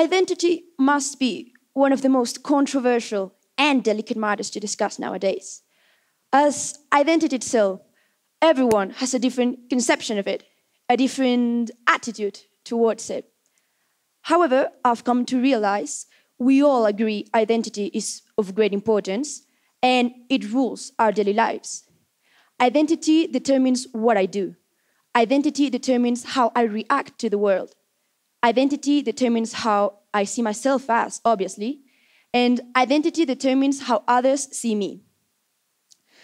identity must be one of the most controversial and delicate matters to discuss nowadays. As identity itself, everyone has a different conception of it, a different attitude towards it. However, I've come to realize we all agree identity is of great importance and it rules our daily lives. Identity determines what I do. Identity determines how I react to the world. Identity determines how I see myself as, obviously, and identity determines how others see me.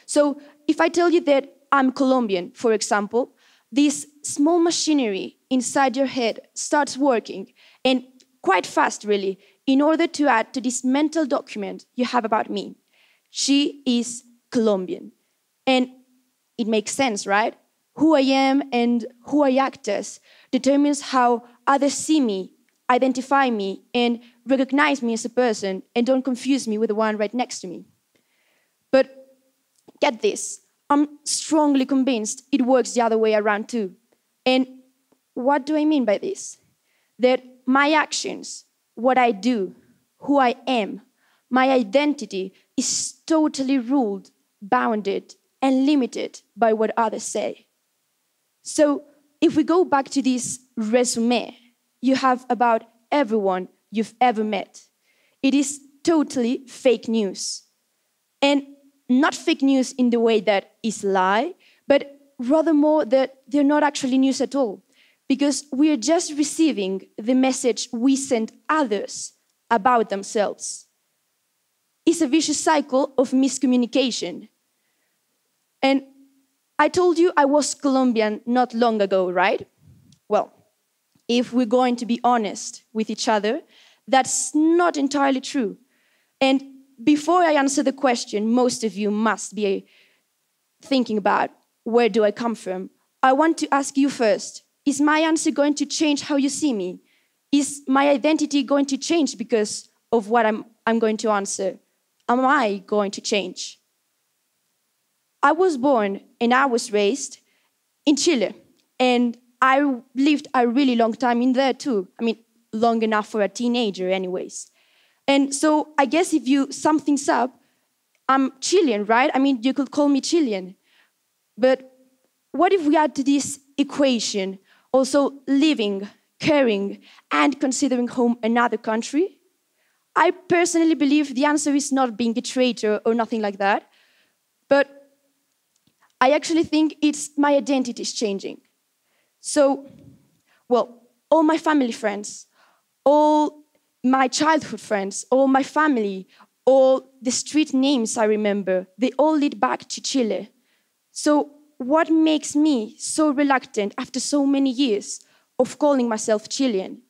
So, if I tell you that I'm Colombian, for example, this small machinery inside your head starts working, and quite fast, really, in order to add to this mental document you have about me. She is Colombian. And it makes sense, right? Who I am and who I act as determines how others see me, identify me, and recognize me as a person, and don't confuse me with the one right next to me. But get this I'm strongly convinced it works the other way around too. And what do I mean by this? That my actions, what I do, who I am, my identity is totally ruled, bounded, and limited by what others say. So, if we go back to this resume you have about everyone you've ever met, it is totally fake news. And not fake news in the way that is lie, but rather more that they're not actually news at all, because we are just receiving the message we send others about themselves. It's a vicious cycle of miscommunication. And I told you I was Colombian not long ago, right? Well, if we're going to be honest with each other, that's not entirely true. And before I answer the question, most of you must be thinking about where do I come from? I want to ask you first is my answer going to change how you see me? Is my identity going to change because of what I'm, I'm going to answer? Am I going to change? I was born and I was raised in Chile, and I lived a really long time in there too. I mean, long enough for a teenager, anyways. And so I guess if you sum things up, I'm Chilean, right? I mean, you could call me Chilean. But what if we add to this equation also living, caring, and considering home another country? I personally believe the answer is not being a traitor or nothing like that. But I actually think it's my identity is changing. So, well, all my family friends, all my childhood friends, all my family, all the street names I remember, they all lead back to Chile. So, what makes me so reluctant after so many years of calling myself Chilean?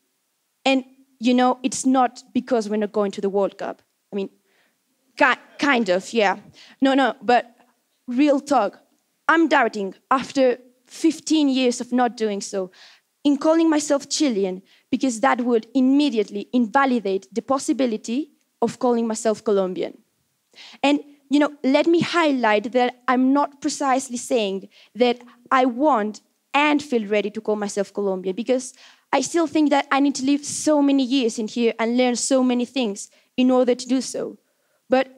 And, you know, it's not because we're not going to the World Cup. I mean, ki- kind of, yeah. No, no, but real talk. I'm doubting after 15 years of not doing so in calling myself Chilean because that would immediately invalidate the possibility of calling myself Colombian. And you know, let me highlight that I'm not precisely saying that I want and feel ready to call myself Colombian because I still think that I need to live so many years in here and learn so many things in order to do so. But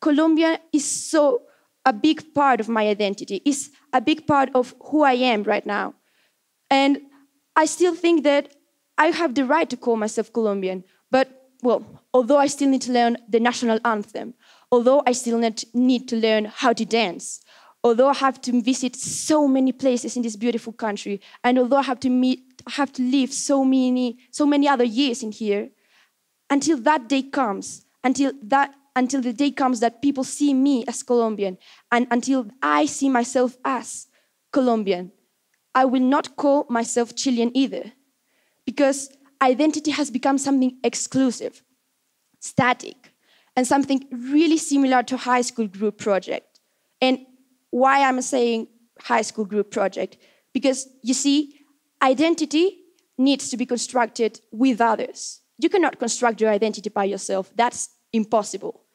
Colombia is so a big part of my identity, is a big part of who I am right now. And I still think that I have the right to call myself Colombian, but well, although I still need to learn the national anthem, although I still need to learn how to dance, although I have to visit so many places in this beautiful country, and although I have to meet, have to live so many, so many other years in here, until that day comes, until that until the day comes that people see me as Colombian and until I see myself as Colombian. I will not call myself Chilean either because identity has become something exclusive, static, and something really similar to high school group project. And why I'm saying high school group project? Because you see, identity needs to be constructed with others. You cannot construct your identity by yourself. That's impossible.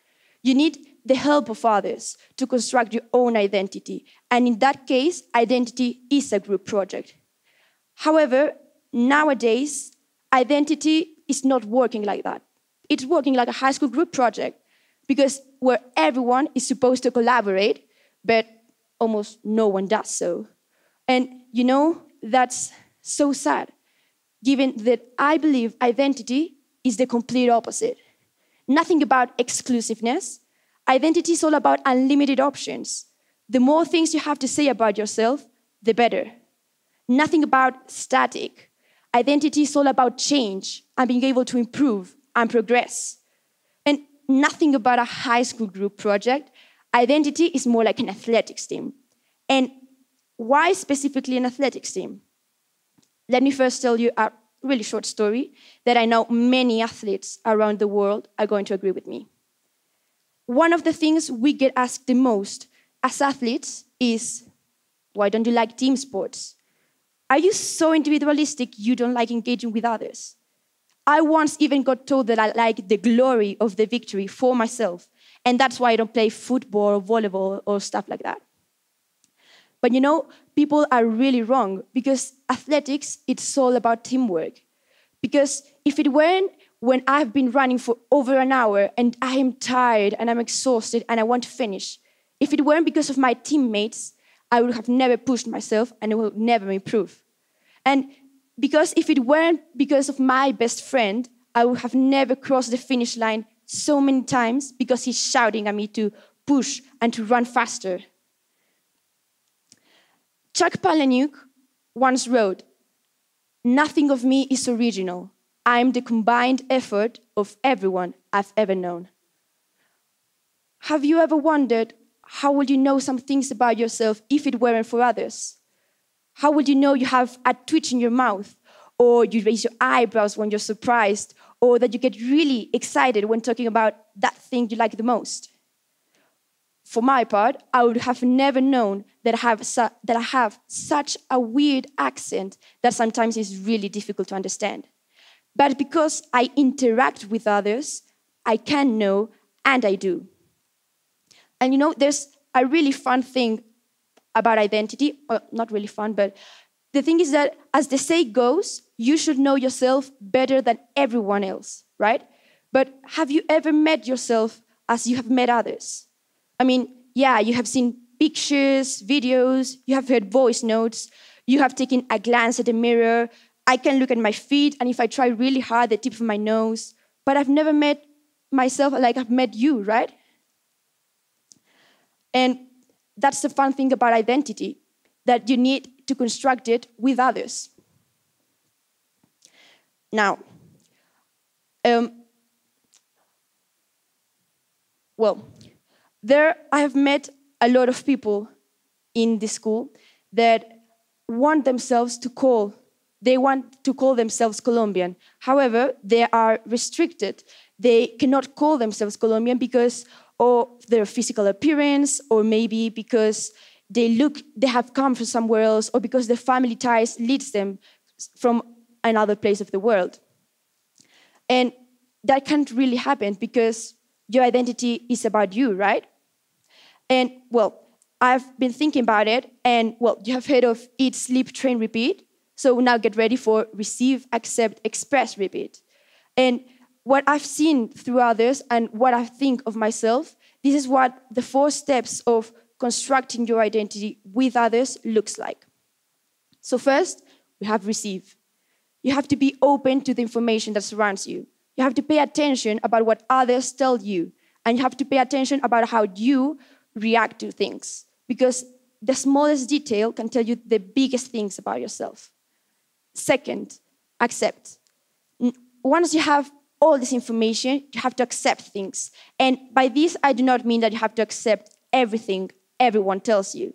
You need the help of others to construct your own identity. And in that case, identity is a group project. However, nowadays, identity is not working like that. It's working like a high school group project because where everyone is supposed to collaborate, but almost no one does so. And you know, that's so sad, given that I believe identity is the complete opposite. Nothing about exclusiveness. Identity is all about unlimited options. The more things you have to say about yourself, the better. Nothing about static. Identity is all about change and being able to improve and progress. And nothing about a high school group project. Identity is more like an athletics team. And why specifically an athletics team? Let me first tell you a really short story that I know many athletes around the world are going to agree with me. One of the things we get asked the most as athletes is why don't you like team sports? Are you so individualistic you don't like engaging with others? I once even got told that I like the glory of the victory for myself, and that's why I don't play football or volleyball or stuff like that. But you know, people are really wrong because athletics, it's all about teamwork. Because if it weren't when I've been running for over an hour and I am tired and I'm exhausted and I want to finish, if it weren't because of my teammates, I would have never pushed myself and I would never improve. And because if it weren't because of my best friend, I would have never crossed the finish line so many times because he's shouting at me to push and to run faster. Chuck Palahniuk once wrote, Nothing of me is original. I'm the combined effort of everyone I've ever known. Have you ever wondered how would you know some things about yourself if it weren't for others? How would you know you have a twitch in your mouth, or you raise your eyebrows when you're surprised, or that you get really excited when talking about that thing you like the most? For my part, I would have never known that I have, that I have such a weird accent that sometimes is really difficult to understand. But because I interact with others, I can know and I do. And you know, there's a really fun thing about identity, well, not really fun, but the thing is that as the say goes, you should know yourself better than everyone else, right? But have you ever met yourself as you have met others? I mean, yeah, you have seen pictures, videos, you have heard voice notes, you have taken a glance at the mirror. I can look at my feet, and if I try really hard, the tip of my nose. But I've never met myself like I've met you, right? And that's the fun thing about identity, that you need to construct it with others. Now, um, well, there I have met a lot of people in this school that want themselves to call they want to call themselves Colombian. However, they are restricted. They cannot call themselves Colombian because of their physical appearance, or maybe because they look they have come from somewhere else, or because their family ties leads them from another place of the world. And that can't really happen because your identity is about you, right? And well, I've been thinking about it, and well, you have heard of eat, sleep, train, repeat. So now get ready for receive, accept, express, repeat. And what I've seen through others and what I think of myself, this is what the four steps of constructing your identity with others looks like. So, first, we have receive. You have to be open to the information that surrounds you. You have to pay attention about what others tell you, and you have to pay attention about how you react to things because the smallest detail can tell you the biggest things about yourself. Second, accept. Once you have all this information, you have to accept things. And by this, I do not mean that you have to accept everything everyone tells you.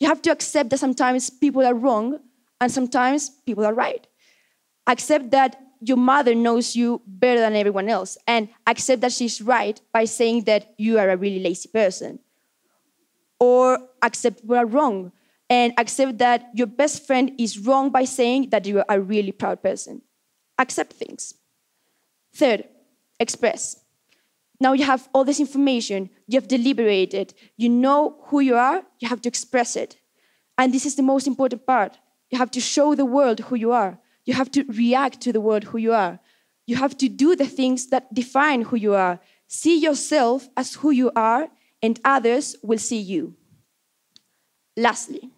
You have to accept that sometimes people are wrong and sometimes people are right. Accept that your mother knows you better than everyone else and accept that she's right by saying that you are a really lazy person or accept we are wrong and accept that your best friend is wrong by saying that you are a really proud person. Accept things. Third, express. Now you have all this information, you have deliberated, you know who you are, you have to express it. And this is the most important part. You have to show the world who you are. You have to react to the world who you are. You have to do the things that define who you are. See yourself as who you are, and others will see you. Lastly,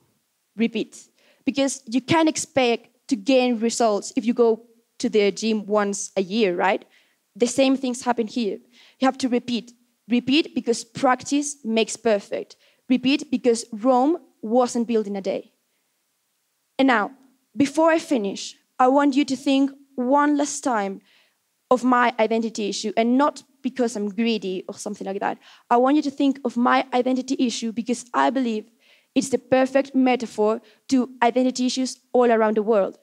repeat, because you can't expect to gain results if you go to the gym once a year, right? The same things happen here. You have to repeat. Repeat because practice makes perfect. Repeat because Rome wasn't built in a day. And now, before I finish, I want you to think one last time of my identity issue and not because I'm greedy or something like that. I want you to think of my identity issue because I believe it's the perfect metaphor to identity issues all around the world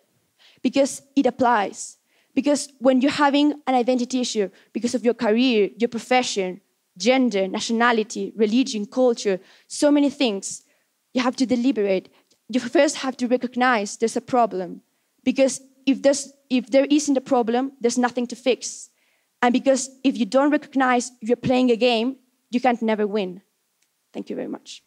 because it applies. Because when you're having an identity issue because of your career, your profession, gender, nationality, religion, culture, so many things, you have to deliberate. You first have to recognize there's a problem. Because if, there's, if there isn't a problem, there's nothing to fix. And because if you don't recognize you're playing a game, you can't never win. Thank you very much.